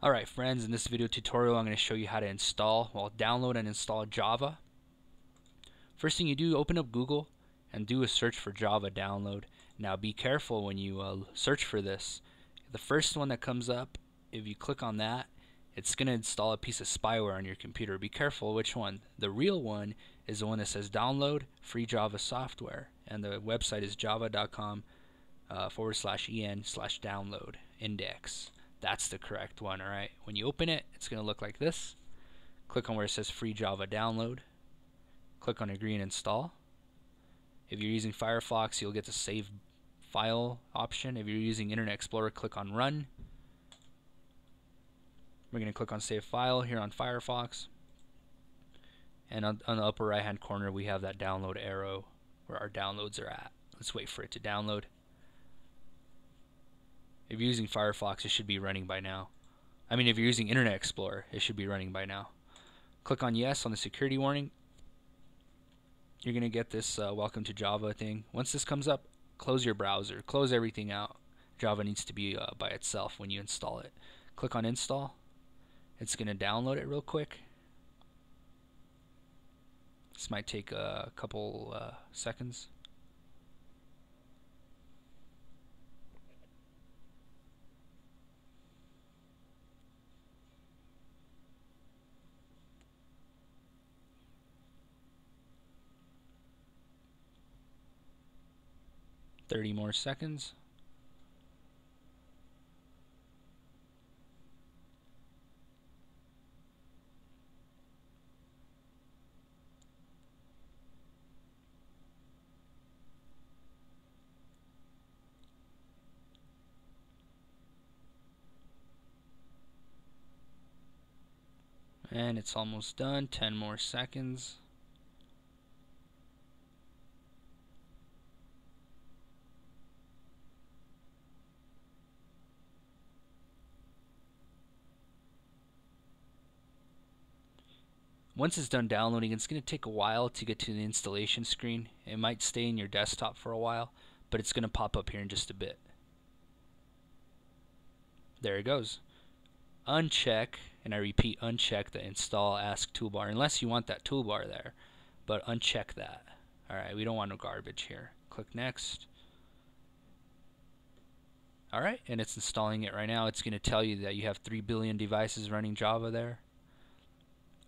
Alright friends, in this video tutorial I'm going to show you how to install, well download and install Java. First thing you do, open up Google and do a search for Java download. Now be careful when you uh, search for this. The first one that comes up, if you click on that, it's going to install a piece of spyware on your computer. Be careful which one. The real one is the one that says download free Java software and the website is java.com uh, forward slash en slash download index. That's the correct one, alright? When you open it, it's going to look like this. Click on where it says Free Java Download. Click on Agree and Install. If you're using Firefox, you'll get the Save File option. If you're using Internet Explorer, click on Run. We're going to click on Save File here on Firefox. And on, on the upper right hand corner, we have that download arrow where our downloads are at. Let's wait for it to download. If you're using Firefox, it should be running by now. I mean, if you're using Internet Explorer, it should be running by now. Click on Yes on the security warning. You're going to get this uh, Welcome to Java thing. Once this comes up, close your browser. Close everything out. Java needs to be uh, by itself when you install it. Click on Install. It's going to download it real quick. This might take a couple uh, seconds. 30 more seconds. And it's almost done. 10 more seconds. Once it's done downloading, it's going to take a while to get to the installation screen. It might stay in your desktop for a while, but it's going to pop up here in just a bit. There it goes. Uncheck, and I repeat, uncheck the install ask toolbar, unless you want that toolbar there. But uncheck that. Alright, we don't want no garbage here. Click next. Alright, and it's installing it right now. It's going to tell you that you have 3 billion devices running Java there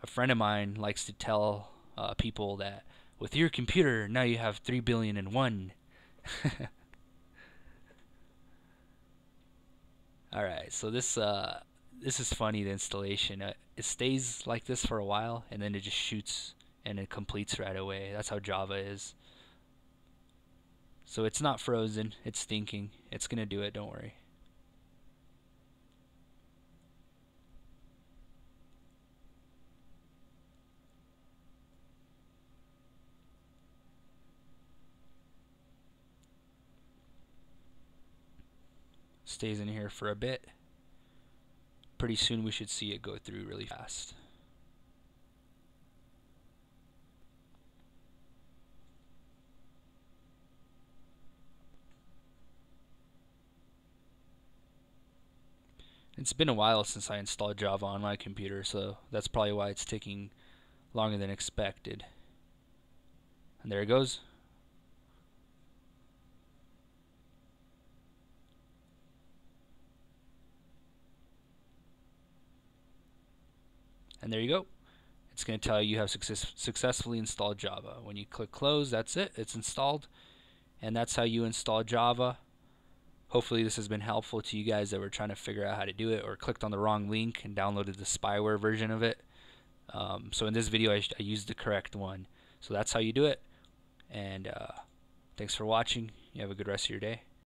a friend of mine likes to tell uh, people that with your computer now you have three billion and one. All right, so this uh, this is funny. The installation uh, it stays like this for a while and then it just shoots and it completes right away. That's how Java is. So it's not frozen. It's thinking. It's gonna do it. Don't worry. Stays in here for a bit. Pretty soon we should see it go through really fast. It's been a while since I installed Java on my computer, so that's probably why it's taking longer than expected. And there it goes. And there you go. It's going to tell you you have success successfully installed Java. When you click close, that's it. It's installed. And that's how you install Java. Hopefully this has been helpful to you guys that were trying to figure out how to do it or clicked on the wrong link and downloaded the spyware version of it. Um, so in this video, I, I, used the correct one. So that's how you do it. And uh, thanks for watching. You have a good rest of your day.